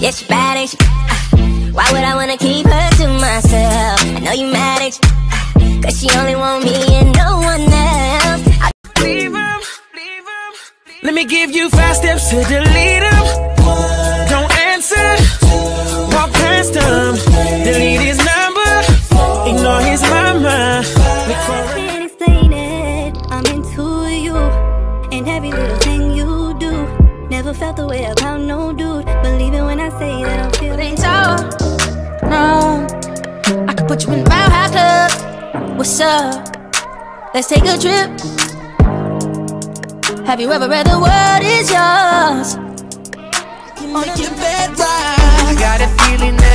Yeah, she bad, ain't she? Uh, why would I wanna keep her to myself? I know you mad, ain't you? Uh, Cause she only want me and no one else. I Leave him, leave him. Let me give you five steps to delete him. Don't answer, two, walk past him. Delete his number, four, ignore his mama. Look for a- can't explain it. I'm into you and every little thing you do. Never felt the way about no dude. Believe it when I say that I'm feeling. ain't all. No, I could put you in the Mile High Club. What's up? Let's take a trip. Have you ever read the word is yours? Make your bed right. I got a feeling that I'm going